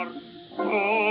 Lord. Oh.